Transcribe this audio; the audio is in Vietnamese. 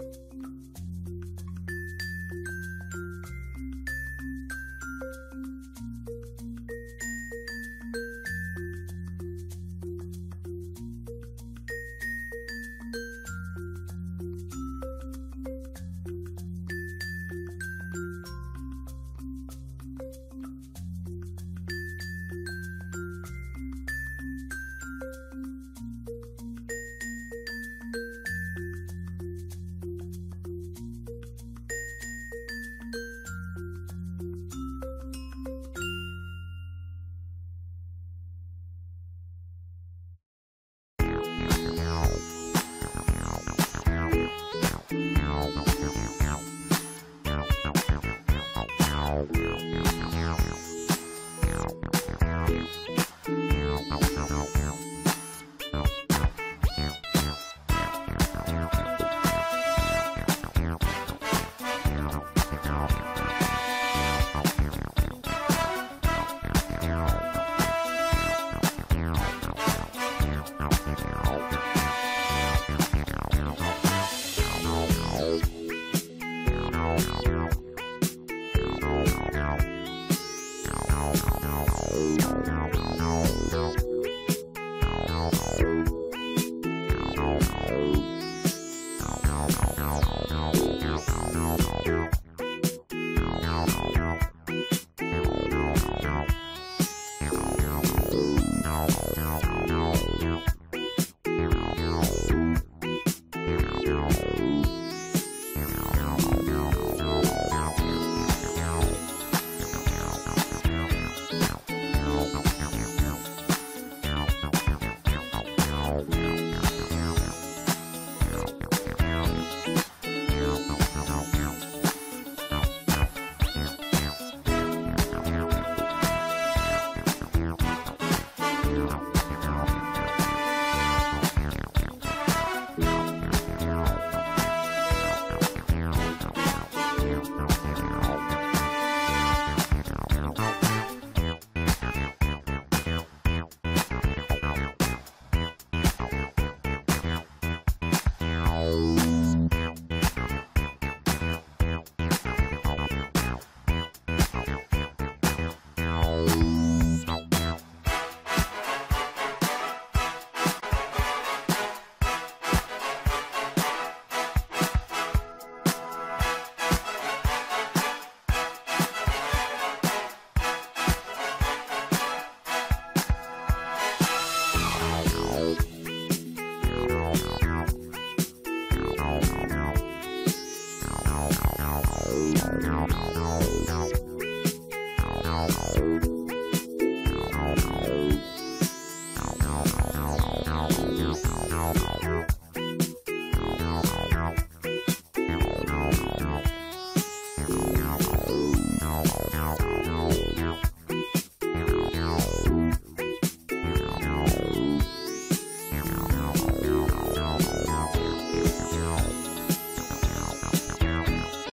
あ! Wow. Ow, ow, ow.